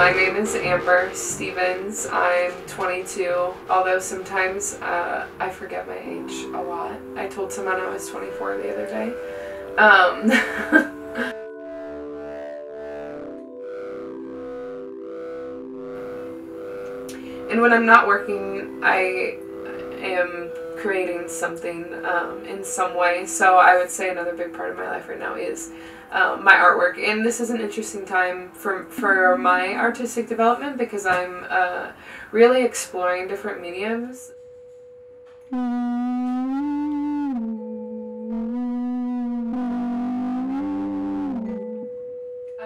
My name is Amber Stevens. I'm 22, although sometimes uh, I forget my age a lot. I told someone I was 24 the other day. Um, and when I'm not working, I am creating something um, in some way. So I would say another big part of my life right now is um, my artwork, and this is an interesting time for for my artistic development because I'm uh, really exploring different mediums. Uh,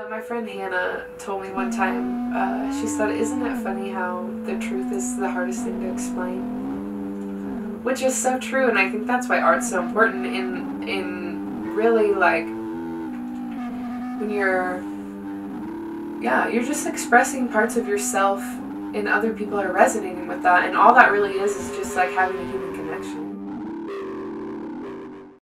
my friend Hannah told me one time, uh, she said, Isn't it funny how the truth is the hardest thing to explain? Which is so true, and I think that's why art's so important in, in really like when you're, yeah, you're just expressing parts of yourself and other people are resonating with that, and all that really is is just like having a human